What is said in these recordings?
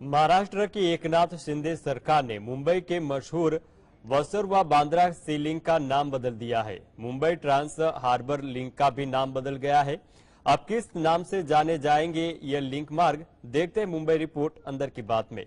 महाराष्ट्र की एकनाथ शिंदे सरकार ने मुंबई के मशहूर वसरवा बांद्रा सी लिंक का नाम बदल दिया है। मुंबई ट्रांस हार्बर लिंक का भी नाम बदल गया है। अब किस नाम से जाने जाएँगे यह लिंक मार्ग? देखते हैं मुंबई रिपोर्ट अंदर की बात में।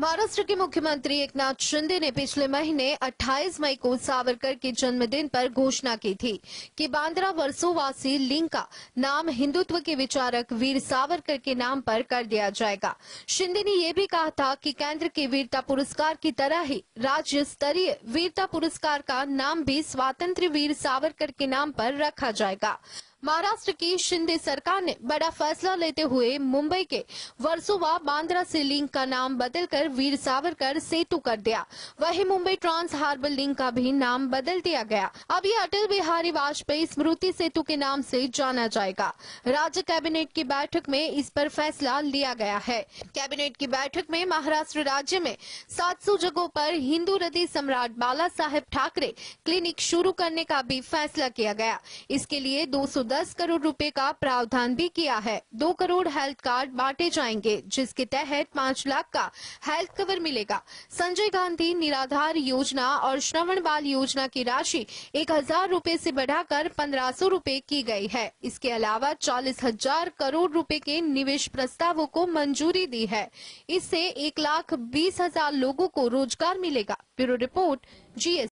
महाराष्ट्र के मुख्यमंत्री एकनाथ शिंदे ने पिछले महीने 28 मई को सावरकर के जन्मदिन पर घोषणा की थी कि बांद्रा वर्सोवासी लिंग का नाम हिंदुत्व के विचारक वीर सावरकर के नाम पर कर दिया जाएगा। शिंदे ने यह भी कहा था कि केंद्र के वीरता पुरस्कार की तरह ही राज्य स्तरीय वीरता पुरस्कार का नाम भी स्वातंत्र वीर सावरकर के नाम पर रखा जाएगा। महाराष्ट्र की शिंदे सरकार ने बड़ा फैसला लेते हुए मुंबई के वर्सोवा बांद्रा से लिंक का नाम बदलकर वीर सावरकर सेतु कर दिया। वहीं मुंबई ट्रांस हार्बर लिंक का भी नाम बदल दिया गया। अब ये अटल बिहारी वाजपेयी स्मृति सेतु के नाम से जाना जाएगा। राज्य कैबिनेट की बैठक में इस पर फैसला लिया गया है। कैबिनेट की बैठक में महाराष्ट्र राज्य में 700 जगहों पर हिंदू हृदय सम्राट बाला साहेब ठाकरे क्लिनिक शुरू करने का भी फैसला किया गया। इसके लिए 210 करोड़ रुपए का प्रावधान भी किया है। दो करोड़ हेल्थ कार्ड बांटे जाएँगे, जिसके तहत पाँच लाख का हेल्थ कवर मिलेगा। संजय गांधी निराधार योजना और श्रवण बाल योजना की राशि एक हज़ार रूपए ऐसी बढ़ाकर पंद्रह सौ रूपए की गई है। इसके अलावा चालीस हज़ार करोड़ रूपए के निवेश प्रस्तावों को मंजूरी दी है। इससे एक लाख बीस हज़ार लोगों को रोज़गार मिलेगा। Bureau report GS